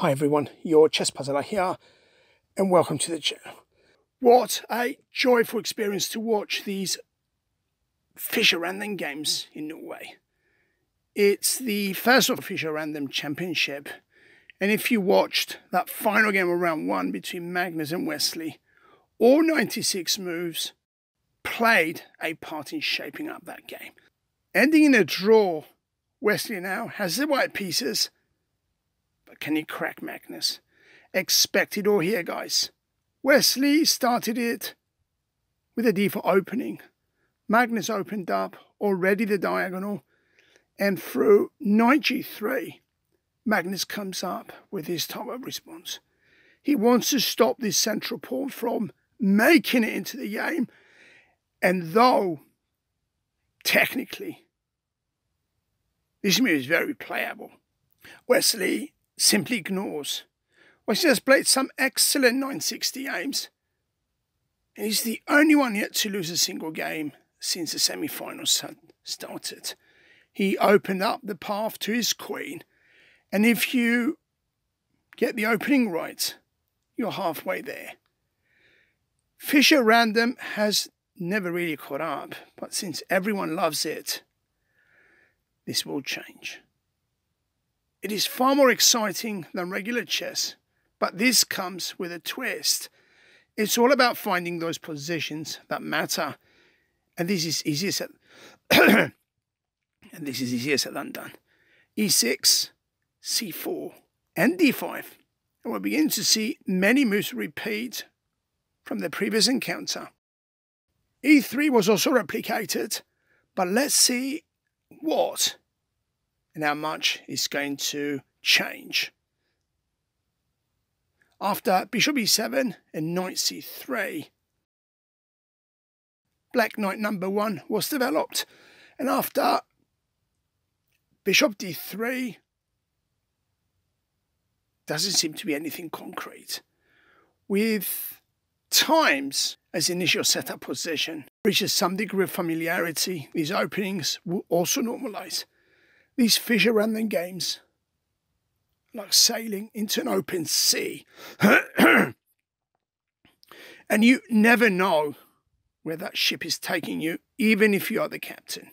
Hi everyone, your chess puzzler here, and welcome to the channel. What a joyful experience to watch these Fischer Random games in Norway. It's the first of Fischer Random Championship, and if you watched that final game of round one between Magnus and Wesley, all 96 moves played a part in shaping up that game. Ending in a draw, Wesley now has the white pieces but can he crack Magnus? Expected or here, guys. Wesley started it with a d4 opening. Magnus opened up already the diagonal, and through knight g3, Magnus comes up with his of response. He wants to stop this central pawn from making it into the game, and though technically this move is very playable, Wesley simply ignores. Well, he has played some excellent 960 games, and he's the only one yet to lose a single game since the semi-finals had started. He opened up the path to his queen, and if you get the opening right, you're halfway there. Fischer Random has never really caught up, but since everyone loves it, this will change. It is far more exciting than regular chess, but this comes with a twist. It's all about finding those positions that matter, and this is easier said. and this is easier said than done. E6, C4, and D5, and we'll begin to see many moves repeat from the previous encounter. E3 was also replicated, but let's see what and how much is going to change. After bishop e7 and knight c3, black knight number one was developed, and after bishop d3, doesn't seem to be anything concrete. With times as initial setup position reaches some degree of familiarity, these openings will also normalize. These Fischer Random games, like sailing into an open sea. and you never know where that ship is taking you, even if you are the captain.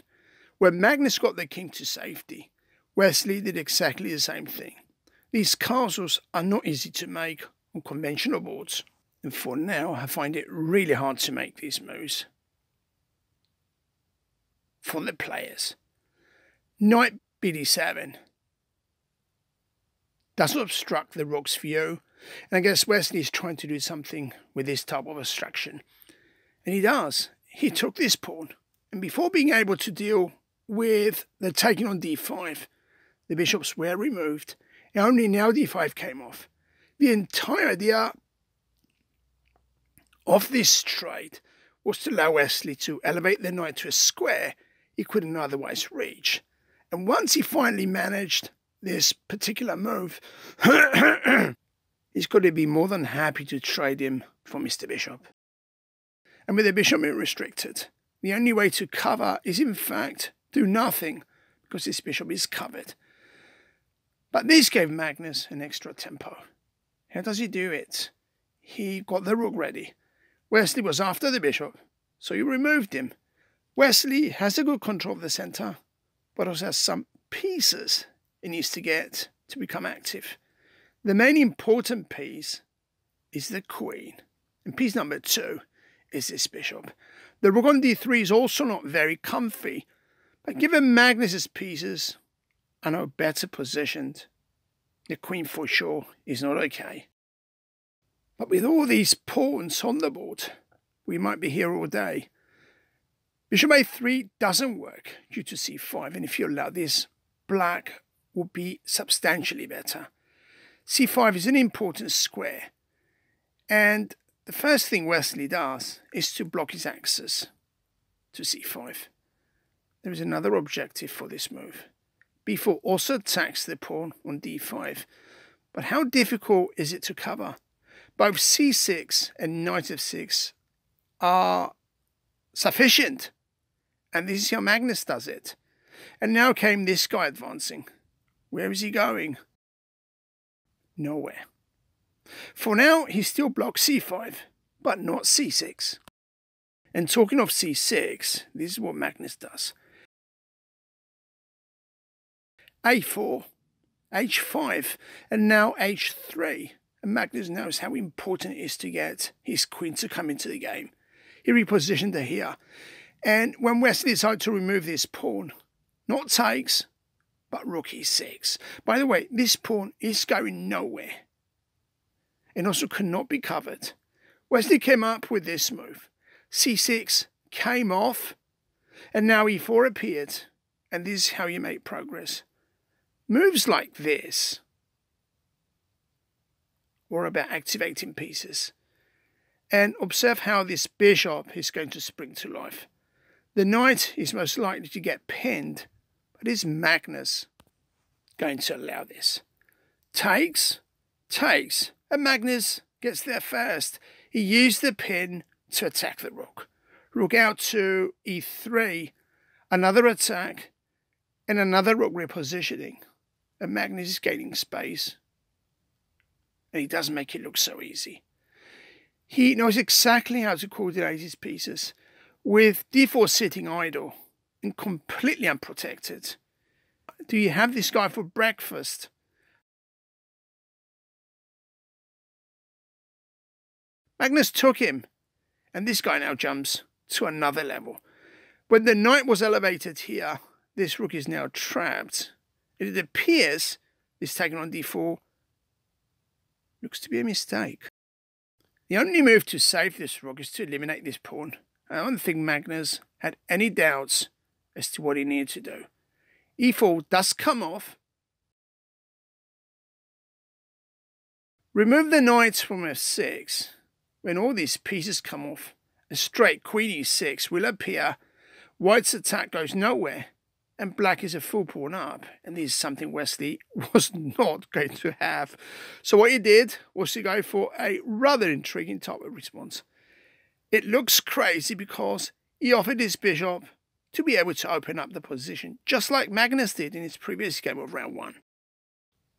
When Magnus got the king to safety, Wesley did exactly the same thing. These castles are not easy to make on conventional boards, and for now I find it really hard to make these moves for the players. Knight BD7 doesn't obstruct the rook's view. And I guess Wesley is trying to do something with this type of obstruction. And he does. He took this pawn. And before being able to deal with the taking on d5, the bishops were removed. And only now d5 came off. The entire idea of this trade was to allow Wesley to elevate the knight to a square he couldn't otherwise reach. And once he finally managed this particular move, he's going to be more than happy to trade him for Mr. Bishop. And with the bishop being restricted, the only way to cover is in fact do nothing because this bishop is covered. But this gave Magnus an extra tempo. How does he do it? He got the rook ready. Wesley was after the bishop, so he removed him. Wesley has a good control of the centre, but also has some pieces it needs to get to become active. The main important piece is the queen, and piece number two is this bishop. The rook on d3 is also not very comfy, but given Magnus's pieces are now better positioned, the queen for sure is not okay. But with all these pawns on the board, we might be here all day. Bishop a3 doesn't work due to c5, and if you allow this, black will be substantially better. c5 is an important square, and the first thing Wesley does is to block his access to c5. There is another objective for this move. b4 also attacks the pawn on d5, but how difficult is it to cover? Both c6 and knight f6 are sufficient and this is how Magnus does it. And now came this guy advancing. Where is he going? nowhere. For now, he still blocks c5, but not c6. And talking of c6, this is what Magnus does. a4, h5, and now h3. And Magnus knows how important it is to get his queen to come into the game. He repositioned her here. And when Wesley decided to remove this pawn, not takes, but rook e6. By the way, this pawn is going nowhere and also cannot be covered. Wesley came up with this move. c6 came off, and now e4 appeared, and this is how you make progress. Moves like this were about activating pieces. And observe how this bishop is going to spring to life. The knight is most likely to get pinned, but is Magnus going to allow this? Takes, takes, and Magnus gets there first. He used the pin to attack the rook. Rook out to e3, another attack, and another rook repositioning. And Magnus is gaining space. And he doesn't make it look so easy. He knows exactly how to coordinate his pieces. With d4 sitting idle and completely unprotected. Do you have this guy for breakfast? Magnus took him, and this guy now jumps to another level. When the knight was elevated here, this rook is now trapped. It appears this taken on d4 looks to be a mistake. The only move to save this rook is to eliminate this pawn. I don't think Magnus had any doubts as to what he needed to do. e4 does come off. Remove the knight from f6 when all these pieces come off, a straight queen e6 will appear, white's attack goes nowhere, and black is a full pawn up, and this is something Wesley was not going to have. So what he did was to go for a rather intriguing type of response. It looks crazy because he offered his bishop to be able to open up the position, just like Magnus did in his previous game of round one.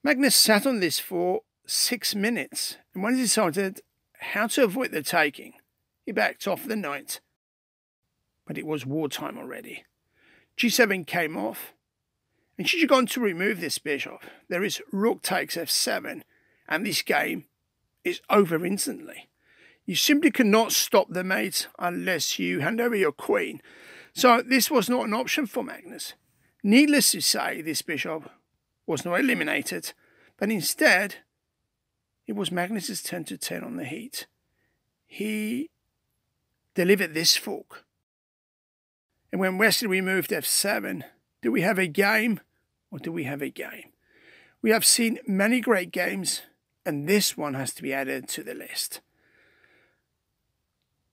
Magnus sat on this for six minutes, and when he decided how to avoid the taking. He backed off the knight, but it was wartime already. G7 came off, and should you go on to remove this bishop, there is rook takes f7, and this game is over instantly. You simply cannot stop the mate unless you hand over your queen. So this was not an option for Magnus. Needless to say, this bishop was not eliminated, but instead it was Magnus's turn to turn on the heat. He delivered this fork. And when Wesley removed F7, do we have a game or do we have a game? We have seen many great games, and this one has to be added to the list.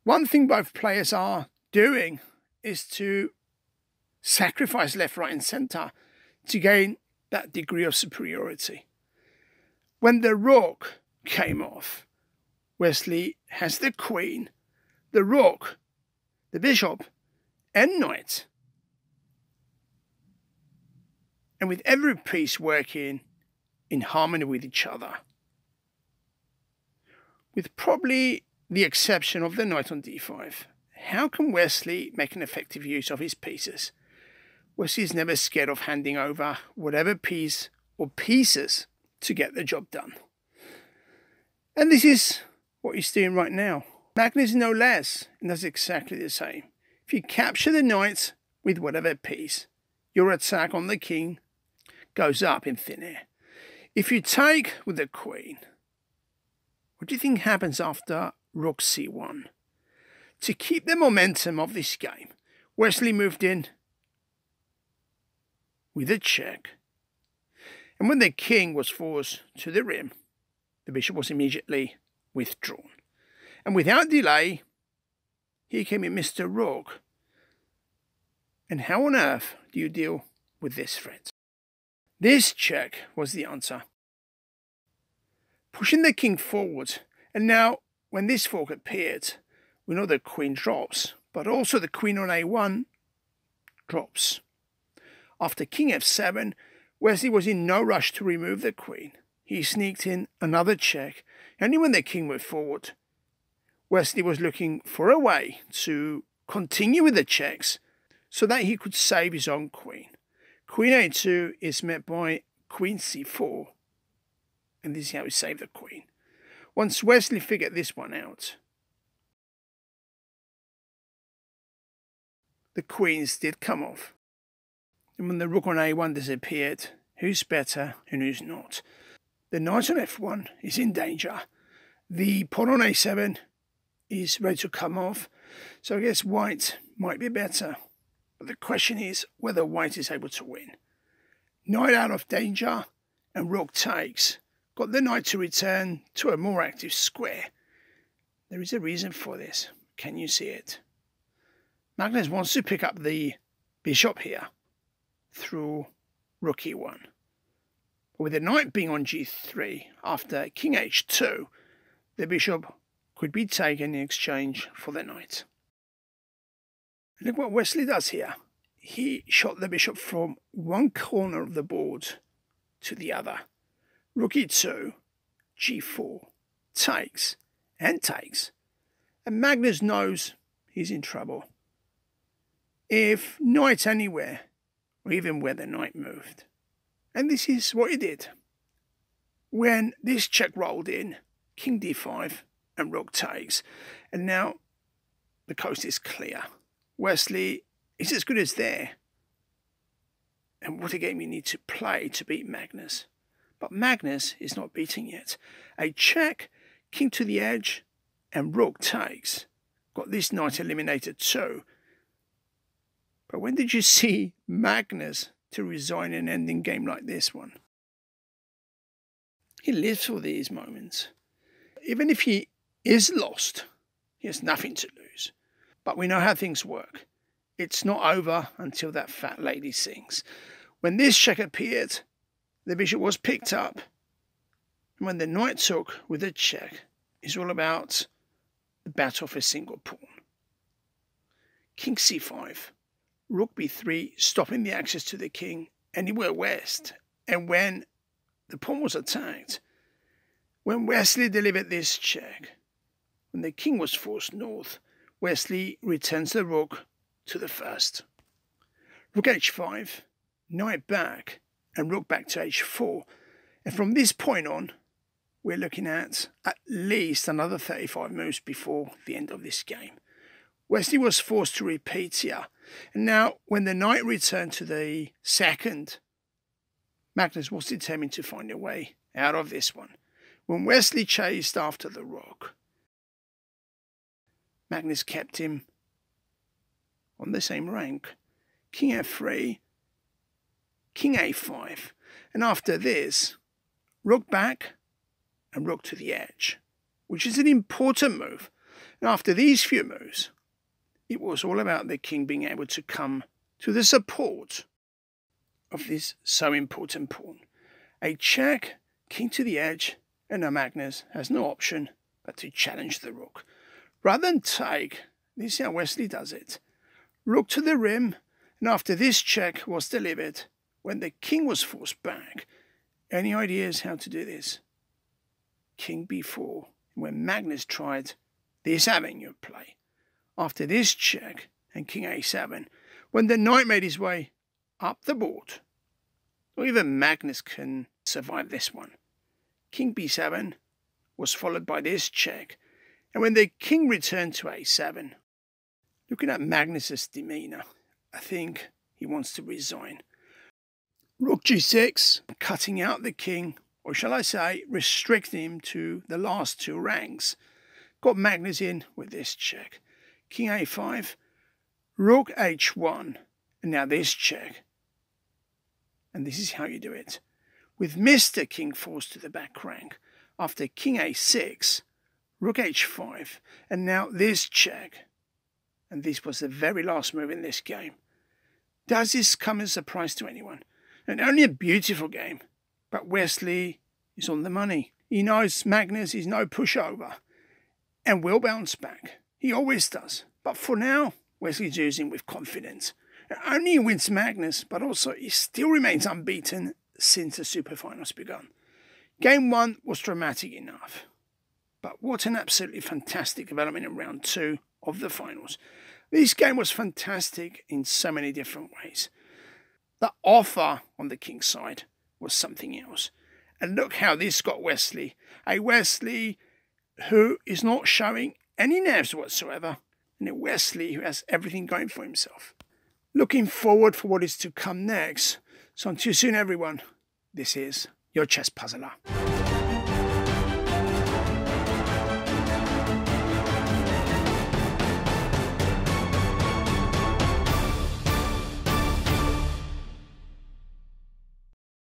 One thing both players are doing is to sacrifice left, right, and centre to gain that degree of superiority. When the rook came off. Wesley has the queen, the rook, the bishop, and knight. And with every piece working in harmony with each other. With probably the exception of the knight on d5, how can Wesley make an effective use of his pieces? Wesley is never scared of handing over whatever piece or pieces to get the job done. And this is what he's doing right now. Magnus no less, and does exactly the same. If you capture the knight with whatever piece, your attack on the king goes up in thin air. If you take with the queen, what do you think happens after rook c1? To keep the momentum of this game, Wesley moved in with a check. And when the king was forced to the rim, the bishop was immediately withdrawn. And without delay, here came in Mr. Rook. And how on earth do you deal with this threat? This check was the answer. Pushing the king forward, and now when this fork appeared, we know the queen drops, but also the queen on a1 drops. After king f7, Wesley was in no rush to remove the queen he sneaked in another check, only when the king moved forward. Wesley was looking for a way to continue with the checks so that he could save his own queen. Queen a2 is met by queen c4, and this is how he saved the queen. Once Wesley figured this one out, the queens did come off. And when the rook on a1 disappeared, who's better and who's not? The knight on f1 is in danger. The pawn on a7 is ready to come off, so I guess white might be better. But the question is whether white is able to win. Knight out of danger, and rook takes. Got the knight to return to a more active square. There is a reason for this. Can you see it? Magnus wants to pick up the bishop here through rook e1. But with the knight being on g3 after king h2, the bishop could be taken in exchange for the knight. Look what Wesley does here. He shot the bishop from one corner of the board to the other. Rook e2, g4, takes and takes. And Magnus knows he's in trouble. If knight anywhere, or even where the knight moved. And this is what he did. When this check rolled in, king d5 and rook takes. And now the coast is clear. Wesley is as good as there. And what a game you need to play to beat Magnus. But Magnus is not beating yet. A check, king to the edge, and rook takes. Got this knight eliminated too. But when did you see Magnus to resign an ending game like this one? He lives for these moments. Even if he is lost, he has nothing to lose. But we know how things work. It's not over until that fat lady sings. When this check appeared, the bishop was picked up. And when the knight took with a check, it's all about the battle for a single pawn. King c5, rook b3, stopping the access to the king anywhere west. And when the pawn was attacked, when Wesley delivered this check, when the king was forced north, Wesley returns the rook to the first. Rook h5, knight back, and rook back to h4. And from this point on, we're looking at at least another 35 moves before the end of this game. Wesley was forced to repeat here. And now, when the knight returned to the second, Magnus was determined to find a way out of this one. When Wesley chased after the rook, Magnus kept him on the same rank. King f3, King a5, and after this, rook back and rook to the edge, which is an important move. And after these few moves, it was all about the king being able to come to the support of this so important pawn. A check, king to the edge, and now Magnus has no option but to challenge the rook. Rather than take, this is how Wesley does it. Rook to the rim, and after this check was delivered, when the king was forced back, any ideas how to do this? King b4, when Magnus tried this avenue play. After this check and king a7, when the knight made his way up the board, or even Magnus can survive this one. King b7 was followed by this check, and when the king returned to a7, looking at Magnus's demeanour, I think he wants to resign. Rook g6, cutting out the king, or shall I say, restricting him to the last two ranks. Got Magnus in with this check king a5, rook h1, and now this check. And this is how you do it. With Mr. King forced to the back rank, after king a6, rook h5, and now this check. And this was the very last move in this game. Does this come as a surprise to anyone? And only a beautiful game, but Wesley is on the money. He knows Magnus is no pushover and will bounce back. He always does. But for now, Wesley's using with confidence. Not only wins Magnus, but also he still remains unbeaten since the Super Finals begun. Game one was dramatic enough, but what an absolutely fantastic development in round two of the finals. This game was fantastic in so many different ways. The offer on the King's side was something else. And look how this got Wesley. A Wesley who is not showing any nerves whatsoever, and a Wesley who has everything going for himself. Looking forward for what is to come next. So until soon, everyone, this is your chess puzzler.